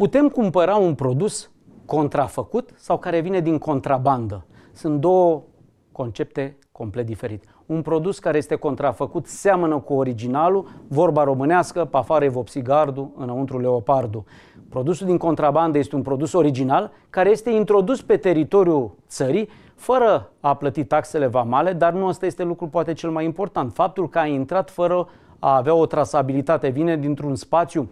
Putem cumpăra un produs contrafăcut sau care vine din contrabandă. Sunt două concepte complet diferite. Un produs care este contrafăcut seamănă cu originalul, vorba românească, pe afară e vopsigardul, înăuntru leopardul. Produsul din contrabandă este un produs original care este introdus pe teritoriul țării fără a plăti taxele vamale, dar nu ăsta este lucrul poate cel mai important. Faptul că a intrat fără a avea o trasabilitate, vine dintr-un spațiu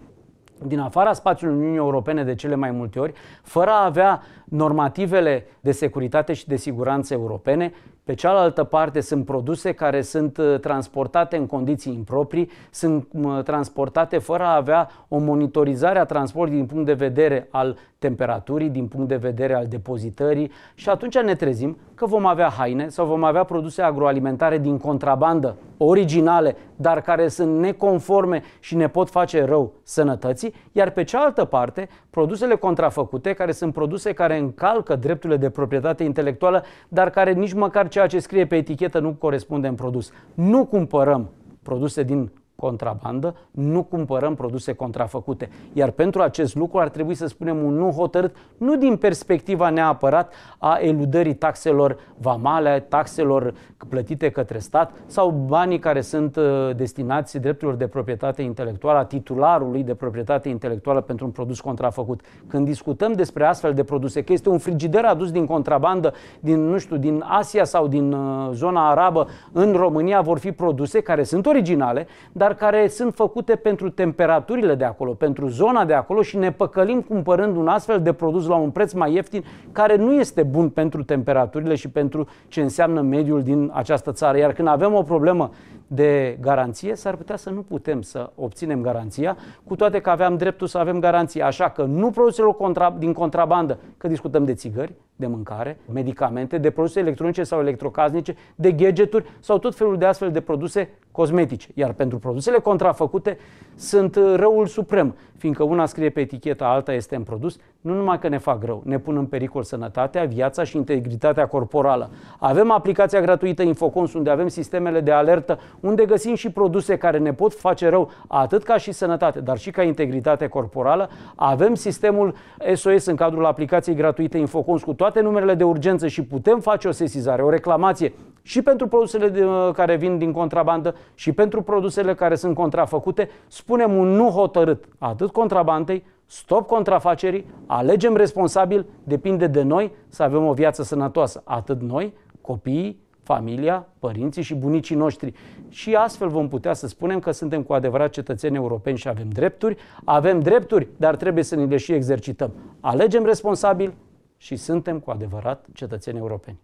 din afara spațiului Uniunii Europene de cele mai multe ori, fără a avea normativele de securitate și de siguranță europene, pe cealaltă parte sunt produse care sunt uh, transportate în condiții improprii, sunt uh, transportate fără a avea o monitorizare a transportului din punct de vedere al temperaturii, din punct de vedere al depozitării. Și atunci ne trezim că vom avea haine sau vom avea produse agroalimentare din contrabandă, originale, dar care sunt neconforme și ne pot face rău sănătății, iar pe cealaltă parte, produsele contrafăcute, care sunt produse care încalcă drepturile de proprietate intelectuală, dar care nici măcar ceea ce scrie pe etichetă nu corespunde în produs. Nu cumpărăm produse din contrabandă, nu cumpărăm produse contrafăcute. Iar pentru acest lucru ar trebui să spunem un nu hotărât, nu din perspectiva neapărat a eludării taxelor vamale, taxelor plătite către stat sau banii care sunt uh, destinați drepturilor de proprietate intelectuală a titularului de proprietate intelectuală pentru un produs contrafăcut. Când discutăm despre astfel de produse, că este un frigider adus din contrabandă, din, nu știu, din Asia sau din uh, zona arabă în România, vor fi produse care sunt originale, dar dar care sunt făcute pentru temperaturile de acolo, pentru zona de acolo și ne păcălim cumpărând un astfel de produs la un preț mai ieftin care nu este bun pentru temperaturile și pentru ce înseamnă mediul din această țară. Iar când avem o problemă de garanție, s-ar putea să nu putem să obținem garanția, cu toate că aveam dreptul să avem garanție. Așa că nu produsele contra, din contrabandă, că discutăm de țigări, de mâncare, medicamente, de produse electronice sau electrocasnice, de gadgeturi sau tot felul de astfel de produse cosmetice. Iar pentru produsele contrafăcute sunt răul suprem, fiindcă una scrie pe etichetă, alta este în produs, nu numai că ne fac rău, ne pun în pericol sănătatea, viața și integritatea corporală. Avem aplicația gratuită Infocons, unde avem sistemele de alertă, unde găsim și produse care ne pot face rău, atât ca și sănătate, dar și ca integritate corporală. Avem sistemul SOS în cadrul aplicației gratuite Infocons cu toate numerele de urgență și putem face o sesizare, o reclamație și pentru produsele de, uh, care vin din contrabandă și pentru produsele care sunt contrafăcute, spunem un nu hotărât atât contrabandei, stop contrafacerii, alegem responsabil, depinde de noi să avem o viață sănătoasă, atât noi, copiii, familia, părinții și bunicii noștri. Și astfel vom putea să spunem că suntem cu adevărat cetățeni europeni și avem drepturi. Avem drepturi, dar trebuie să ne le și exercităm. Alegem responsabil și suntem cu adevărat cetățeni europeni.